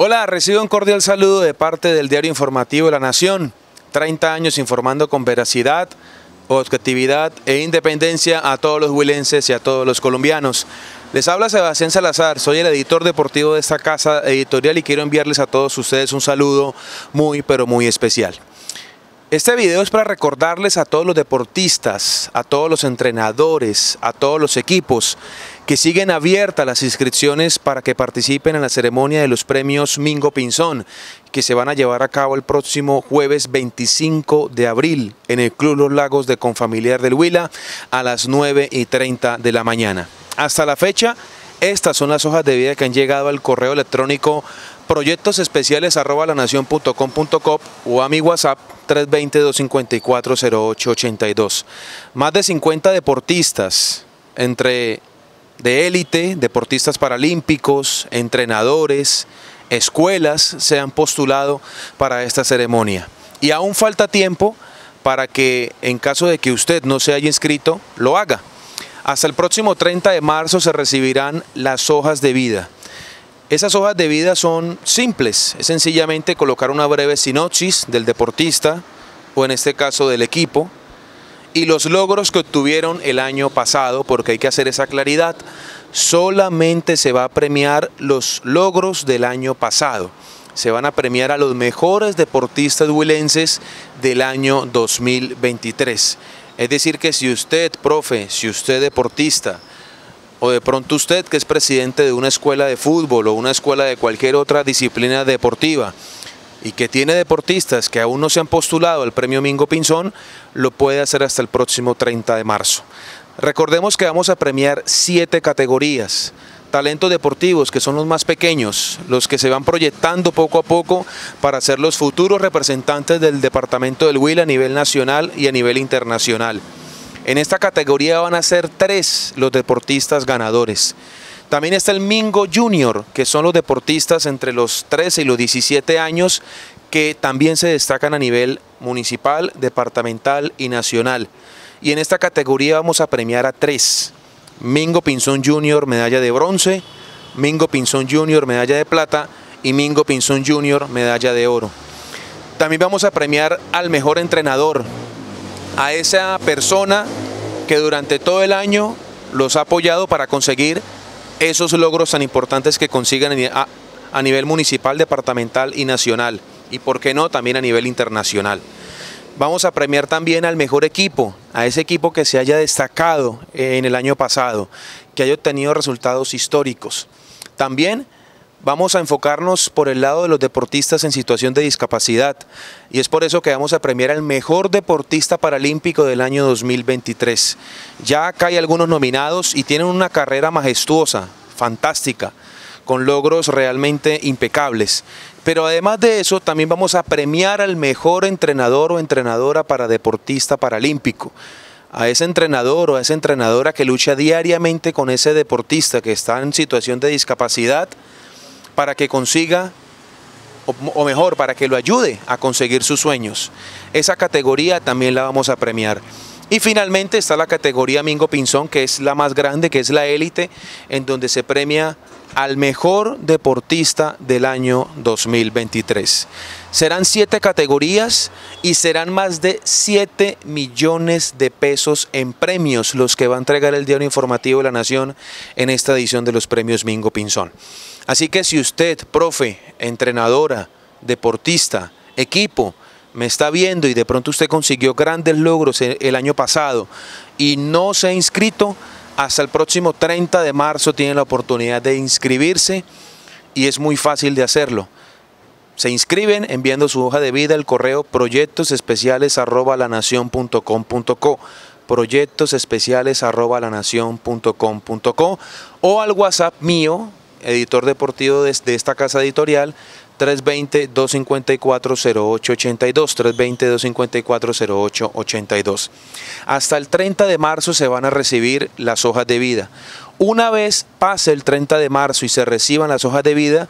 Hola, recibo un cordial saludo de parte del diario informativo La Nación. 30 años informando con veracidad, objetividad e independencia a todos los huilenses y a todos los colombianos. Les habla Sebastián Salazar, soy el editor deportivo de esta casa editorial y quiero enviarles a todos ustedes un saludo muy pero muy especial. Este video es para recordarles a todos los deportistas, a todos los entrenadores, a todos los equipos que siguen abiertas las inscripciones para que participen en la ceremonia de los premios Mingo Pinzón, que se van a llevar a cabo el próximo jueves 25 de abril en el Club Los Lagos de Confamiliar del Huila a las 9 y 30 de la mañana. Hasta la fecha, estas son las hojas de vida que han llegado al correo electrónico proyectos especiales arroba o a mi WhatsApp 320-254-0882. Más de 50 deportistas, entre de élite, deportistas paralímpicos, entrenadores, escuelas se han postulado para esta ceremonia. Y aún falta tiempo para que en caso de que usted no se haya inscrito, lo haga. Hasta el próximo 30 de marzo se recibirán las hojas de vida. Esas hojas de vida son simples, es sencillamente colocar una breve sinopsis del deportista o en este caso del equipo y los logros que obtuvieron el año pasado, porque hay que hacer esa claridad, solamente se va a premiar los logros del año pasado. Se van a premiar a los mejores deportistas huilenses del año 2023. Es decir que si usted, profe, si usted deportista, o de pronto usted que es presidente de una escuela de fútbol o una escuela de cualquier otra disciplina deportiva y que tiene deportistas que aún no se han postulado al premio Mingo Pinzón, lo puede hacer hasta el próximo 30 de marzo. Recordemos que vamos a premiar siete categorías. Talentos deportivos, que son los más pequeños, los que se van proyectando poco a poco para ser los futuros representantes del departamento del Huila a nivel nacional y a nivel internacional. En esta categoría van a ser tres los deportistas ganadores. También está el Mingo Junior, que son los deportistas entre los 13 y los 17 años que también se destacan a nivel municipal, departamental y nacional. Y en esta categoría vamos a premiar a tres. Mingo Pinzón Junior, medalla de bronce, Mingo Pinzón Junior, medalla de plata y Mingo Pinzón Junior, medalla de oro. También vamos a premiar al mejor entrenador, a esa persona que durante todo el año los ha apoyado para conseguir esos logros tan importantes que consiguen a, nivel municipal, departamental y nacional, y por qué no, también a nivel internacional. Vamos a premiar también al mejor equipo, a ese equipo que se haya destacado en el año pasado, que haya obtenido resultados históricos. También vamos a enfocarnos por el lado de los deportistas en situación de discapacidad y es por eso que vamos a premiar al mejor deportista paralímpico del año 2023. Ya acá hay algunos nominados y tienen una carrera majestuosa, fantástica, con logros realmente impecables. Pero además de eso, también vamos a premiar al mejor entrenador o entrenadora para deportista paralímpico a ese entrenador o a esa entrenadora que lucha diariamente con ese deportista que está en situación de discapacidad para que consiga, o, mejor, para que lo ayude a conseguir sus sueños. Esa categoría también la vamos a premiar. Y finalmente está la categoría Mingo Pinzón, que es la más grande, que es la élite, en donde se premia al mejor deportista del año 2023. Serán siete categorías y serán más de 7 millones de pesos en premios los que va a entregar el diario informativo de la Nación en esta edición de los premios Mingo Pinzón. Así que si usted, profe, entrenadora, deportista, equipo, me está viendo y de pronto usted consiguió grandes logros el año pasado y no se ha inscrito, hasta el próximo 30 de marzo tiene la oportunidad de inscribirse y es muy fácil de hacerlo. Se inscriben enviando su hoja de vida al correo proyectosespeciales@lanacion.com.co proyectosespeciales@lanacion.com.co o al WhatsApp mío editor deportivo de, esta casa editorial, 320-254-0882, 320-254-0882. Hasta el 30 de marzo se van a recibir las hojas de vida. Una vez pase el 30 de marzo y se reciban las hojas de vida,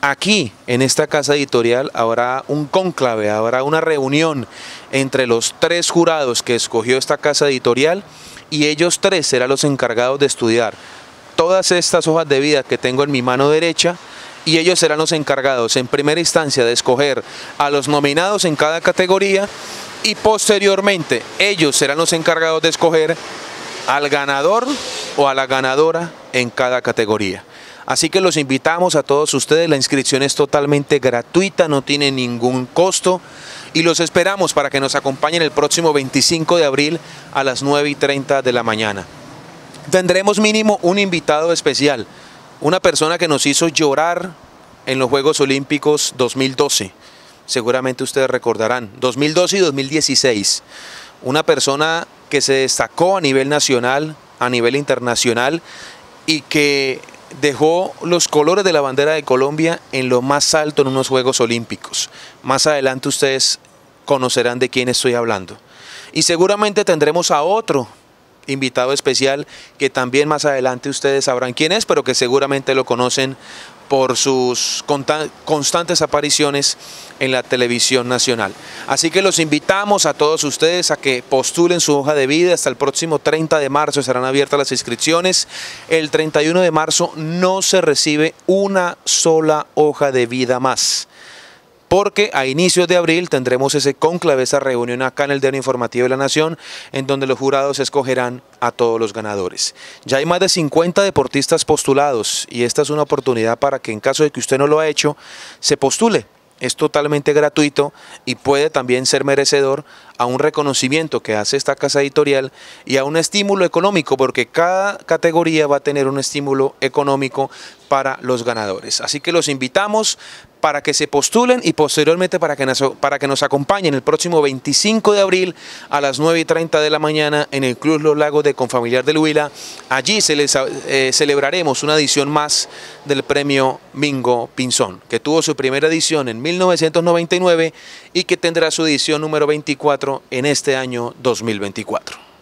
aquí en esta casa editorial habrá un cónclave, habrá una reunión entre los tres jurados que escogió esta casa editorial y ellos tres serán los encargados de estudiar todas estas hojas de vida que tengo en mi mano derecha y ellos serán los encargados en primera instancia de escoger a los nominados en cada categoría y posteriormente ellos serán los encargados de escoger al ganador o a la ganadora en cada categoría. Así que los invitamos a todos ustedes, la inscripción es totalmente gratuita, no tiene ningún costo y los esperamos para que nos acompañen el próximo 25 de abril a las 9 y 30 de la mañana. Tendremos mínimo un invitado especial, una persona que nos hizo llorar en los Juegos Olímpicos 2012. Seguramente ustedes recordarán, 2012 y 2016. Una persona que se destacó a nivel nacional, a nivel internacional y que dejó los colores de la bandera de Colombia en lo más alto en unos Juegos Olímpicos. Más adelante ustedes conocerán de quién estoy hablando. Y seguramente tendremos a otro invitado especial que también más adelante ustedes sabrán quién es, pero que seguramente lo conocen por sus constantes apariciones en la televisión nacional. Así que los invitamos a todos ustedes a que postulen su hoja de vida. Hasta el próximo 30 de marzo serán abiertas las inscripciones. El 31 de marzo no se recibe una sola hoja de vida más porque a inicios de abril tendremos ese conclave, esa reunión acá en el Diario Informativo de la Nación, en donde los jurados escogerán a todos los ganadores. Ya hay más de 50 deportistas postulados y esta es una oportunidad para que en caso de que usted no lo ha hecho, se postule es totalmente gratuito y puede también ser merecedor a un reconocimiento que hace esta casa editorial y a un estímulo económico, porque cada categoría va a tener un estímulo económico para los ganadores. Así que los invitamos para que se postulen y posteriormente para que, nos, para que nos acompañen el próximo 25 de abril a las 9 y 30 de la mañana en el Club Los Lagos de Confamiliar del Huila. Allí se les, eh, celebraremos una edición más del premio Mingo Pinzón, que tuvo su primera edición en 1999 y que tendrá su edición número 24 en este año 2024.